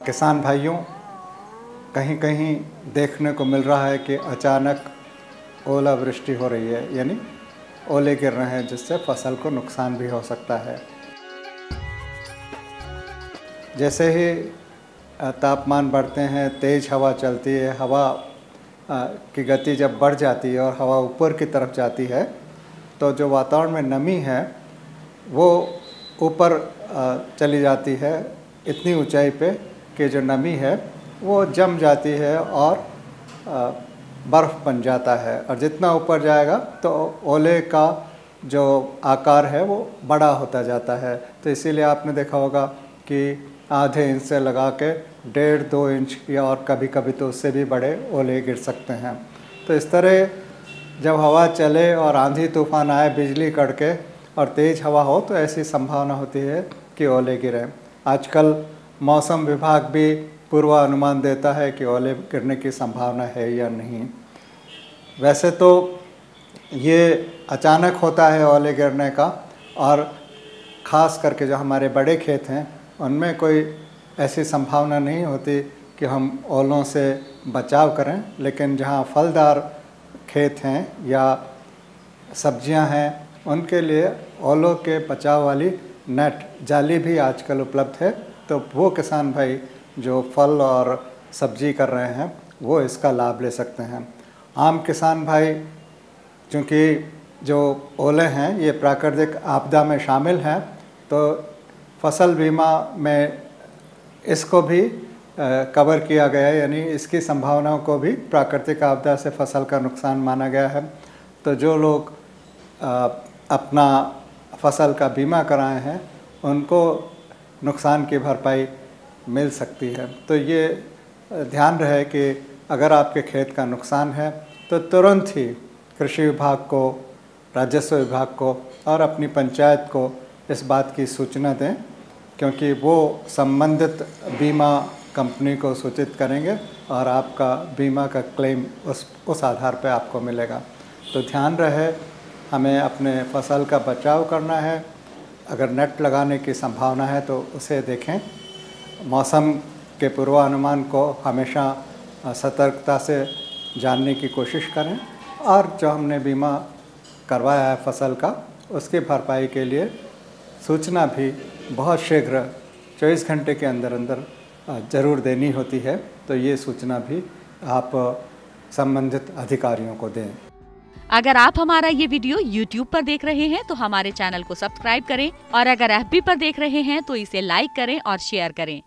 किसान भाइयों कहीं कहीं देखने को मिल रहा है कि अचानक ओलावृष्टि हो रही है, यानी ओले गिर रहे हैं, जिससे फ़सल को नुकसान भी हो सकता है। जैसे ही तापमान बढ़ते हैं, तेज़ हवा चलती है, हवा की गति जब बढ़ जाती है और हवा ऊपर की तरफ़ जाती है तो जो वातावरण में नमी है, वो ऊपर चली जाती है, इतनी ऊंचाई पे कि जो नमी है, वो जम जाती है और बर्फ़ बन जाता है। और जितना ऊपर जाएगा तो ओले का जो आकार है, वो बड़ा होता जाता है। तो इसीलिए आपने देखा होगा कि आधे इंच से लगा के डेढ़ दो इंच या और कभी कभी तो उससे भी बड़े ओले गिर सकते हैं। तो इस तरह जब हवा चले और आंधी तूफ़ान आए बिजली कड़के और तेज़ हवा हो तो ऐसी संभावना होती है कि ओले गिरें। आजकल मौसम विभाग भी पूर्वानुमान देता है कि ओले गिरने की संभावना है या नहीं। वैसे तो ये अचानक होता है ओले गिरने का और ख़ास करके जो हमारे बड़े खेत हैं, उनमें कोई ऐसी संभावना नहीं होती कि हम ओलों से बचाव करें, लेकिन जहाँ फलदार खेत हैं या सब्ज़ियाँ हैं, उनके लिए ओलों के बचाव वाली नेट जाली भी आजकल उपलब्ध है। तो वो किसान भाई जो फल और सब्ज़ी कर रहे हैं, वो इसका लाभ ले सकते हैं। आम किसान भाई, चूँकि जो ओले हैं, ये प्राकृतिक आपदा में शामिल हैं तो फ़सल बीमा में इसको भी कवर किया गया है, यानी इसकी संभावनाओं को भी प्राकृतिक आपदा से फ़सल का नुकसान माना गया है। तो जो लोग अपना फ़सल का बीमा कराए हैं, उनको नुकसान की भरपाई मिल सकती है। तो ये ध्यान रहे कि अगर आपके खेत का नुकसान है तो तुरंत ही कृषि विभाग को, राजस्व विभाग को और अपनी पंचायत को इस बात की सूचना दें, क्योंकि वो संबंधित बीमा कंपनी को सूचित करेंगे और आपका बीमा का क्लेम उस उस आधार पर आपको मिलेगा। तो ध्यान रहे, हमें अपने फ़सल का बचाव करना है अगर नेट लगाने की संभावना है तो उसे देखें। मौसम के पूर्वानुमान को हमेशा सतर्कता से जानने की कोशिश करें। और जो हमने बीमा करवाया है फ़सल का, उसकी भरपाई के लिए सूचना भी बहुत शीघ्र 24 घंटे के अंदर अंदर ज़रूर देनी होती है। तो ये सूचना भी आप संबंधित अधिकारियों को दें। अगर आप हमारा ये वीडियो YouTube पर देख रहे हैं तो हमारे चैनल को सब्सक्राइब करें और अगर एफ़ पर देख रहे हैं तो इसे लाइक करें और शेयर करें।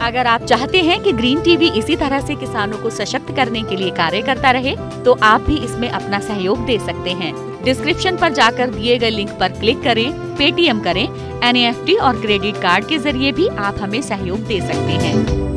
अगर आप चाहते हैं कि ग्रीन टीवी इसी तरह से किसानों को सशक्त करने के लिए कार्य करता रहे तो आप भी इसमें अपना सहयोग दे सकते हैं। डिस्क्रिप्शन पर जाकर दिए गए लिंक पर क्लिक करें पेटीएम करें एन और क्रेडिट कार्ड के ज़रिए भी आप हमें सहयोग दे सकते हैं।